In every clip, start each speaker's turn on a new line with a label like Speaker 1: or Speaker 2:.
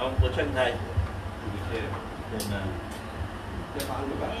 Speaker 1: ông có chân thầy
Speaker 2: thế.
Speaker 1: Là
Speaker 2: Cho bạn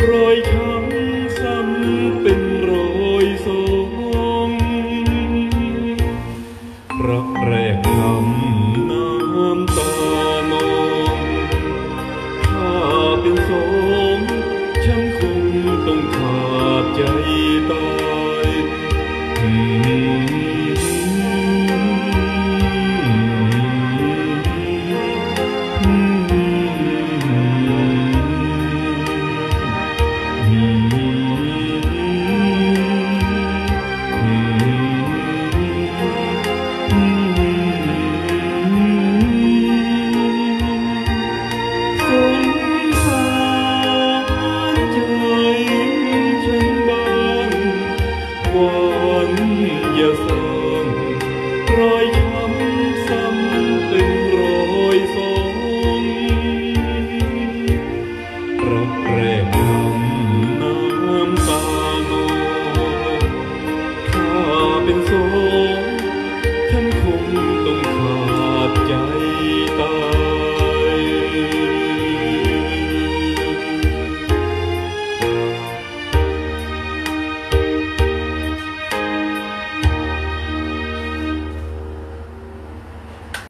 Speaker 2: Freude.